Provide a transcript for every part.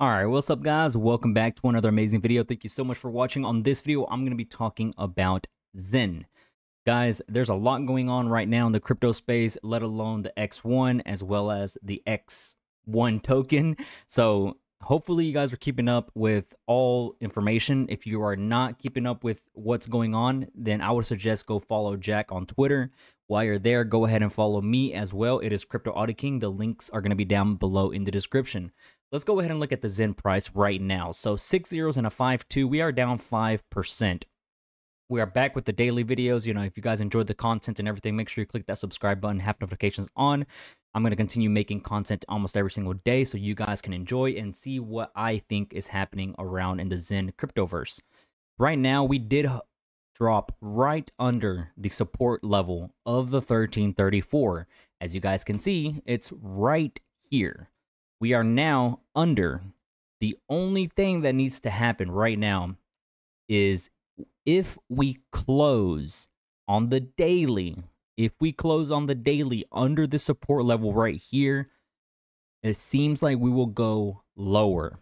Alright, what's up guys? Welcome back to another amazing video. Thank you so much for watching. On this video, I'm going to be talking about XEN. Guys, there's a lot going on right now in the crypto space, let alone the X1 as well as the X1 token. So hopefully you guys are keeping up with all information. If you are not keeping up with what's going on, then I would suggest go follow Jack on Twitter. While you're there, go ahead and follow me as well. It is Crypto Audi King. The links are going to be down below in the description. Let's go ahead and look at the XEN price right now. So six zeros and a five two. We are down five percent. We are back with the daily videos. You know, if you guys enjoyed the content and everything, make sure you click that subscribe button, have notifications on. I'm going to continue making content almost every single day so you guys can enjoy and see what I think is happening around in the XEN cryptoverse. Right now, we did drop right under the support level of the 1334. As you guys can see, it's right here we are now under. The only thing that needs to happen right now is if we close on the daily, if we close on the daily under the support level right here, it seems like we will go lower.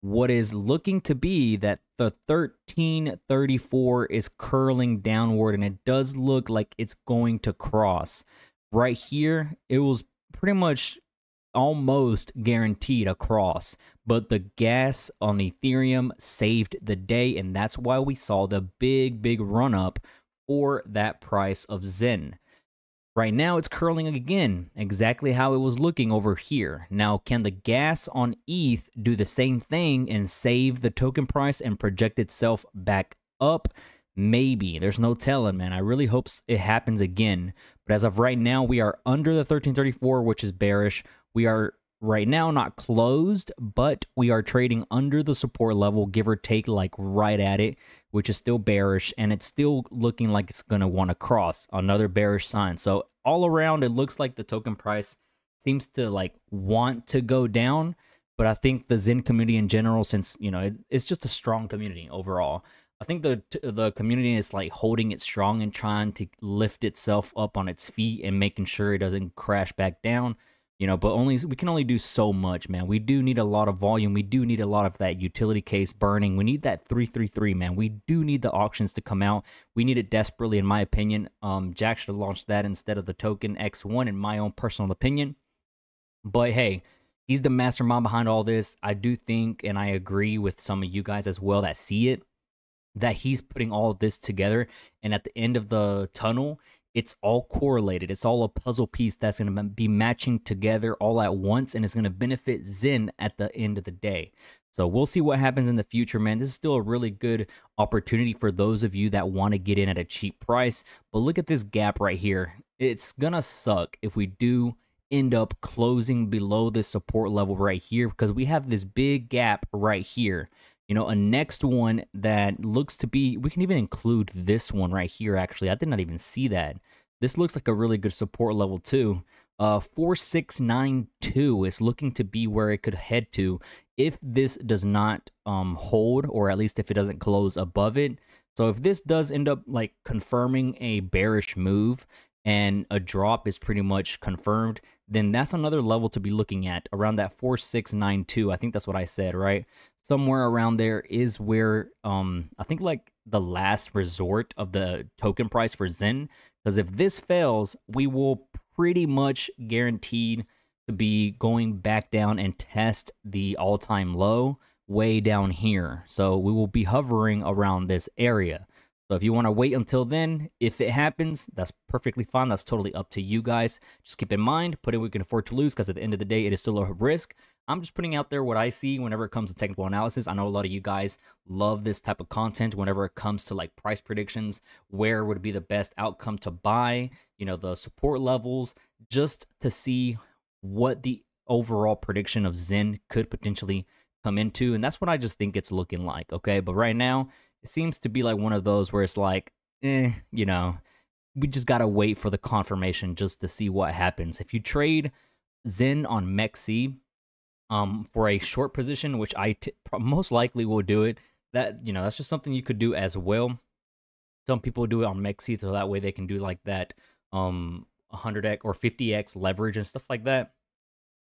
What is looking to be that the 1334 is curling downward and it does look like it's going to cross. Right here, it was pretty much almost guaranteed a cross, but the gas on Ethereum saved the day, and that's why we saw the big, big run up for that price of XEN. Right now, it's curling again, exactly how it was looking over here. Now, can the gas on ETH do the same thing and save the token price and project itself back up? Maybe. There's no telling, man. I really hope it happens again. But as of right now, we are under the 1334, which is bearish. We are right now not closed, but we are trading under the support level, give or take, like right at it, which is still bearish, and it's still looking like it's going to want to cross another bearish sign. So all around, it looks like the token price seems to like want to go down, but I think the XEN community in general, since you know it, it's just a strong community overall. I think the the community is like holding it strong and trying to lift itself up on its feet and making sure it doesn't crash back down you know but only we can only do so much man. We do need a lot of volume. We do need a lot of that utility case burning. We need that 333 man. We do need the auctions to come out. We need it desperately in my opinion. Um jack should have launched that instead of the token x1 in my own personal opinion. But hey he's the mastermind behind all this. I do think and i agree with some of you guys as well that see it that he's putting all this together. And at the end of the tunnel it's all correlated. It's all a puzzle piece that's going to be matching together all at once and it's going to benefit XEN at the end of the day. So we'll see what happens in the future, man. This is still a really good opportunity for those of you that want to get in at a cheap price. But look at this gap right here. It's going to suck if we do end up closing below this support level right here because we have this big gap right here. You know, a next one that looks to be, we can even include this one right here, actually. I did not even see that. This looks like a really good support level too. Uh, 4692 is looking to be where it could head to if this does not um, hold, or at least if it doesn't close above it. So if this does end up like confirming a bearish move and a drop is pretty much confirmed, then that's another level to be looking at around that 4692. I think that's what I said, right? somewhere around there is where um I think like the last resort of the token price for XEN. Because if this fails, we will pretty much guaranteed to be going back down and test the all-time low way down here. So we will be hovering around this area. So if you want to wait until then, if it happens, that's perfectly fine. That's totally up to you guys. Just keep in mind, put it we can afford to lose because at the end of the day, it is still a risk. I'm just putting out there what I see whenever it comes to technical analysis. I know a lot of you guys love this type of content whenever it comes to like price predictions, where would be the best outcome to buy, you know, the support levels, just to see what the overall prediction of XEN could potentially come into. And that's what I just think it's looking like, okay? But right now, it seems to be like one of those where it's like, eh, you know, we just got to wait for the confirmation just to see what happens. If you trade XEN on Mexi um, for a short position, which I most likely will do it. That you know, that's just something you could do as well. Some people do it on Mexi, so that way they can do like that um 100x or 50x leverage and stuff like that.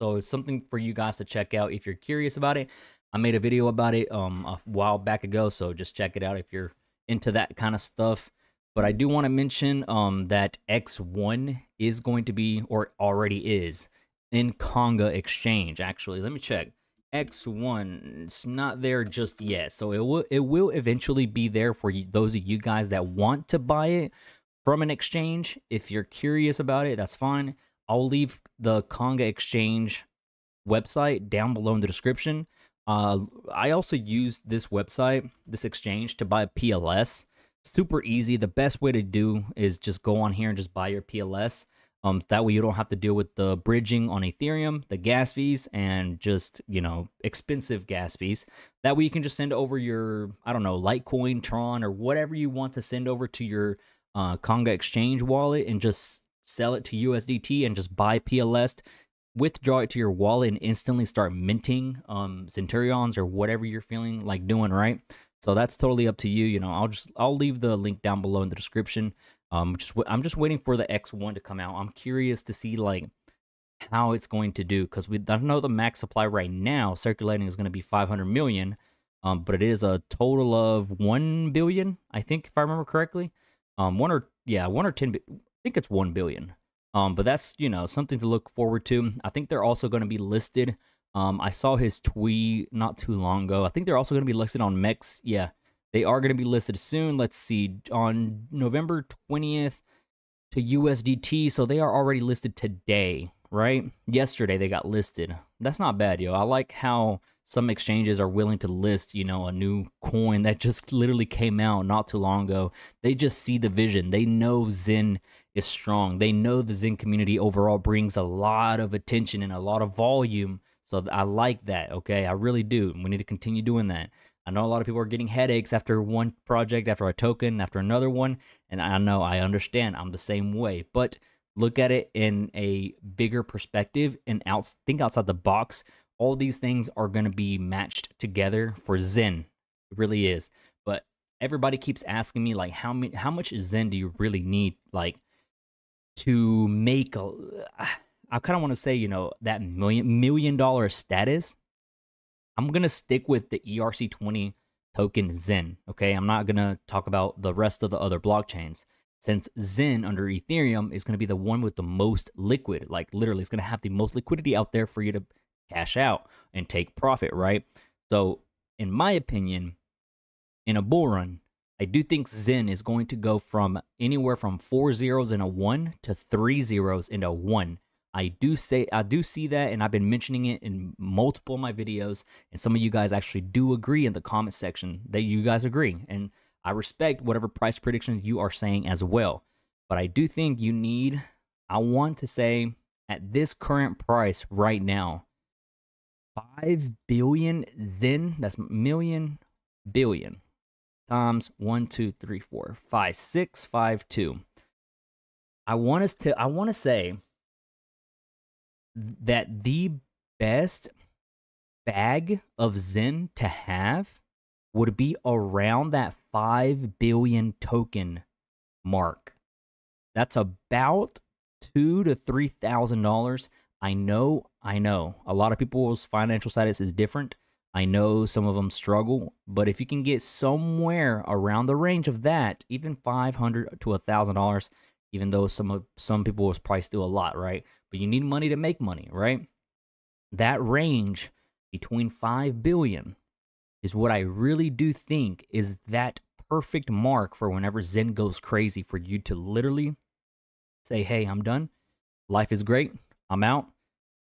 So it's something for you guys to check out if you're curious about it. I made a video about it um a while back ago, so just check it out if you're into that kind of stuff. But I do want to mention um that X1 is going to be or already is in Kanga Exchange. Actually, let me check. X1 it's not there just yet. So it will it will eventually be there for you, those of you guys that want to buy it from an exchange. If you're curious about it, that's fine. I'll leave the Kanga Exchange website down below in the description. Uh, I also use this website, this exchange, to buy PLS. Super easy. The best way to do is just go on here and just buy your PLS. Um, that way you don't have to deal with the bridging on Ethereum, the gas fees, and just you know expensive gas fees. That way you can just send over your I don't know Litecoin, Tron, or whatever you want to send over to your uh, Kanga Exchange wallet and just sell it to USDT and just buy PLS, withdraw it to your wallet and instantly start minting um Centurions or whatever you're feeling like doing, right? So that's totally up to you. You know, I'll just I'll leave the link down below in the description. Um, just I'm just waiting for the X1 to come out. I'm curious to see like how it's going to do because we I don't know the max supply right now circulating is going to be 500 million, um, but it is a total of one billion, I think, if I remember correctly. Um, one or yeah, one or ten. I think it's one billion. Um, but that's you know something to look forward to. I think they're also going to be listed. Um, I saw his tweet not too long ago. I think they're also going to be listed on Mex. Yeah, they are going to be listed soon. Let's see, on November twentieth to USDT. So they are already listed today, right? Yesterday they got listed. That's not bad, yo. I like how some exchanges are willing to list, you know, a new coin that just literally came out not too long ago. They just see the vision. They know XEN is strong. They know the XEN community overall brings a lot of attention and a lot of volume. So I like that, okay? I really do. We need to continue doing that. I know a lot of people are getting headaches after one project, after a token, after another one, and I know I understand. I'm the same way. But look at it in a bigger perspective and out think outside the box all these things are going to be matched together for XEN. It really is. But everybody keeps asking me like how many how much XEN do you really need like to make a I kind of want to say, you know, that million million dollar status. I'm going to stick with the ERC20 token XEN, okay? I'm not going to talk about the rest of the other blockchains since XEN under Ethereum is going to be the one with the most liquid, like literally it's going to have the most liquidity out there for you to cash out and take profit, right? So, in my opinion, in a bull run, I do think XEN is going to go from anywhere from four zeros and a one to three zeros and a one. I do say I do see that, and I've been mentioning it in multiple of my videos, and some of you guys actually do agree in the comment section that you guys agree, and I respect whatever price predictions you are saying as well. But I do think you need, I want to say, at this current price right now, 5 billion then that's million billion times one two three four five six five two. I want us to i want to say that the best bag of XEN to have would be around that 5 billion token mark. That's about two to three thousand dollars. I know, I know, a lot of people's financial status is different. I know some of them struggle, but if you can get somewhere around the range of that, even five hundred to a thousand dollars, even though some of some people was priced still a lot, right? But you need money to make money, right? That range between five billion is what I really do think is that perfect mark for whenever XEN goes crazy for you to literally say, "Hey, I'm done. Life is great. I'm out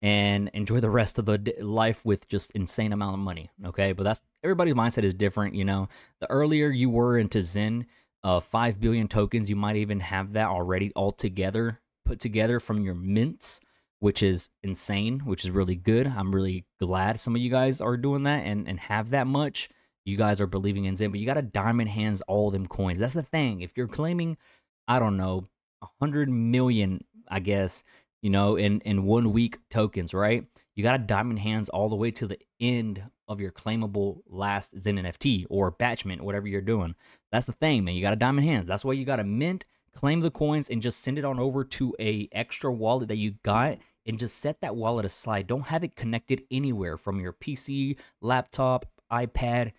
and enjoy the rest of the life with just insane amount of money okay? But that's everybody's mindset is different you know? The earlier you were into XEN uh 5 billion tokens you might even have that already all together put together from your mints which is insane which is really good. I'm really glad some of you guys are doing that and and have that much. You guys are believing in XEN but you got to diamond hands all them coins. That's the thing. If you're claiming i don't know 100 million i guess you know, in in one week tokens, right? You got to diamond hands all the way to the end of your claimable last XEN NFT or batch mint, whatever you're doing. That's the thing, man. You got to diamond hands. That's why you got to mint, claim the coins, and just send it on over to a extra wallet that you got and just set that wallet aside. Don't have it connected anywhere from your PC, laptop, iPad,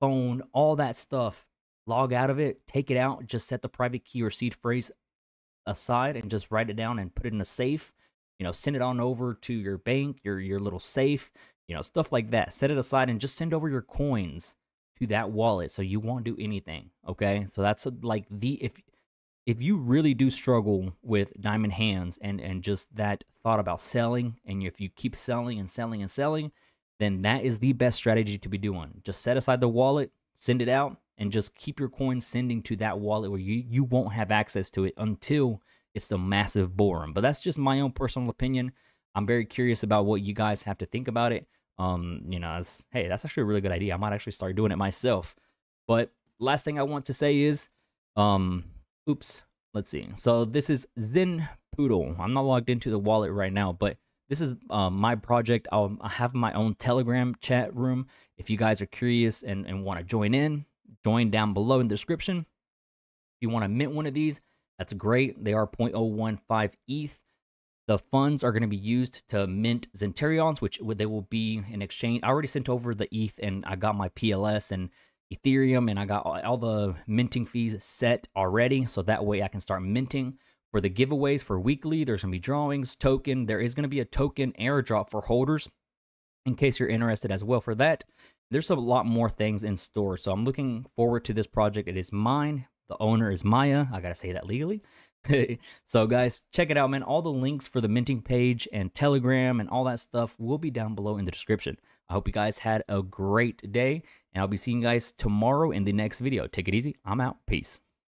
phone, all that stuff. Log out of it, take it out, just set the private key or seed phrase aside and just write it down and put it in a safe. You know, send it on over to your bank, your your little safe, you know, stuff like that. Set it aside and just send over your coins to that wallet so you won't do anything, okay? So that's a, like the if if you really do struggle with diamond hands and and just that thought about selling and if you keep selling and selling and selling, then that is the best strategy to be doing. Just set aside the wallet, send it out, and just keep your coins sending to that wallet where you, you won't have access to it until it's the massive boring. But that's just my own personal opinion. I'm very curious about what you guys have to think about it. Um, you know, as, hey, that's actually a really good idea. I might actually start doing it myself. But last thing I want to say is, um, oops, let's see. So this is XEN Poodle. I'm not logged into the wallet right now, but this is uh, my project. I'll I have my own Telegram chat room. If you guys are curious and, and want to join in, join down below in the description. If you want to mint one of these, that's great. They are 0.015 ETH. The funds are going to be used to mint Zenterions, which they will be in exchange. I already sent over the ETH and I got my PLS and Ethereum and I got all the minting fees set already. So that way I can start minting. For the giveaways for weekly, there's going to be drawings, token. There is going to be a token airdrop for holders in case you're interested as well for that there's a lot more things in store. So I'm looking forward to this project. It is mine. The owner is Maya. I got to say that legally. so guys, check it out, man. All the links for the minting page and Telegram and all that stuff will be down below in the description. I hope you guys had a great day, and I'll be seeing you guys tomorrow in the next video. Take it easy. I'm out. Peace.